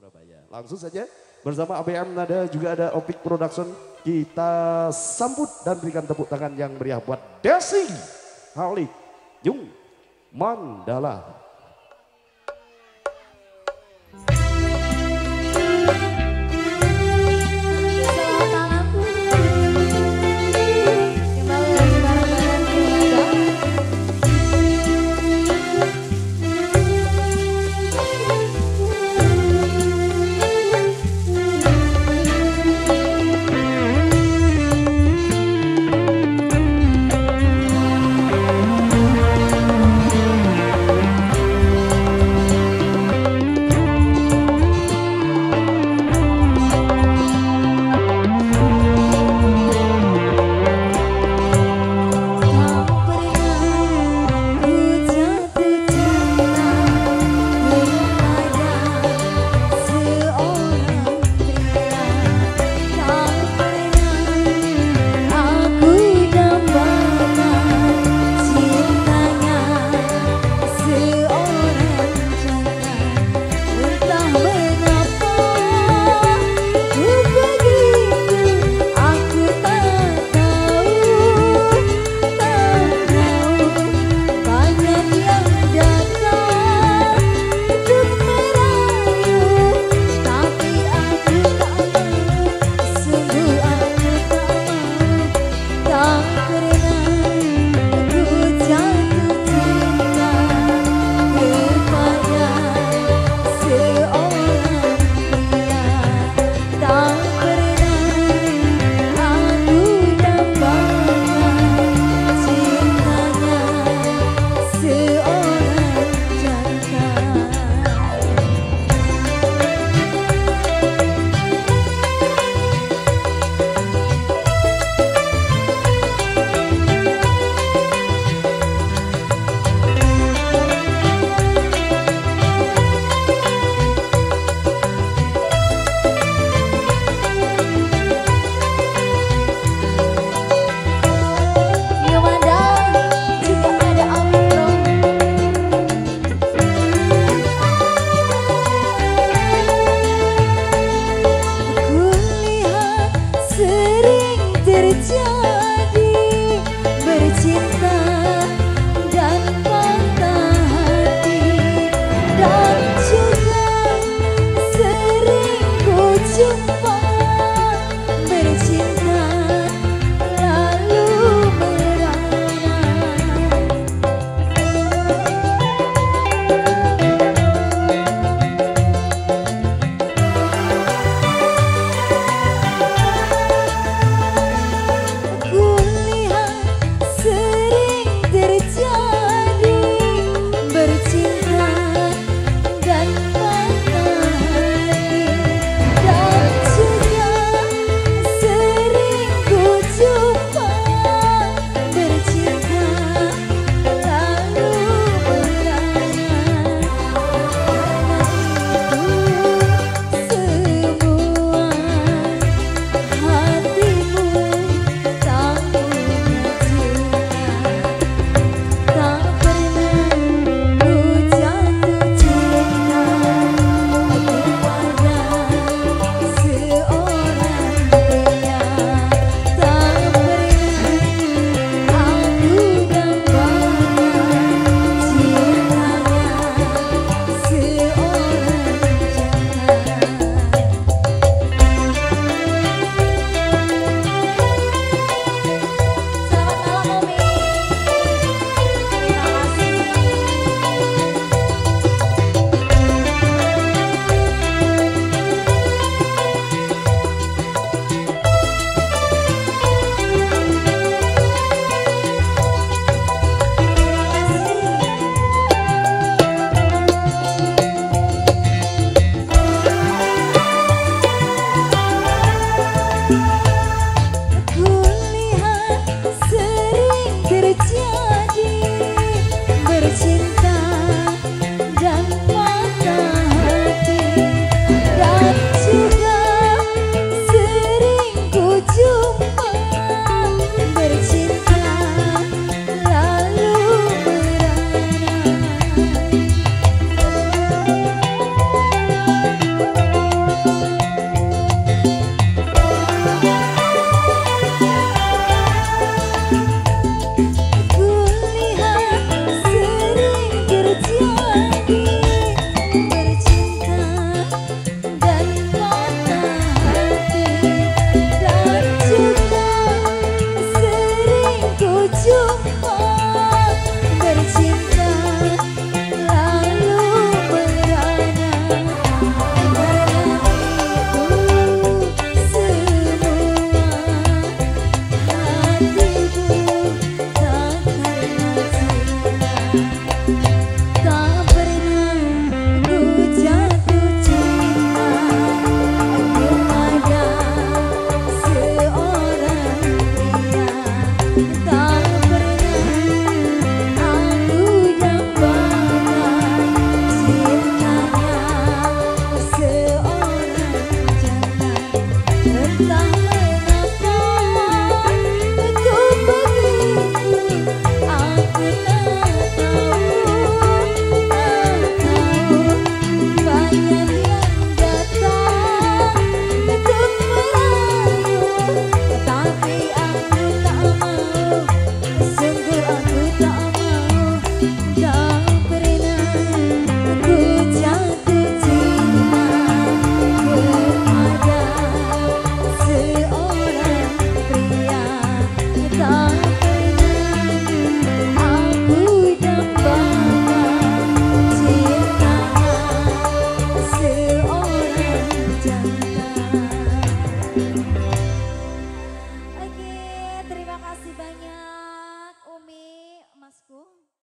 Surabaya. Langsung saja bersama ABM Nada juga ada Opik Production. Kita sambut dan berikan tepuk tangan yang meriah buat Desi Halik Jung Mandala olhar 怎么？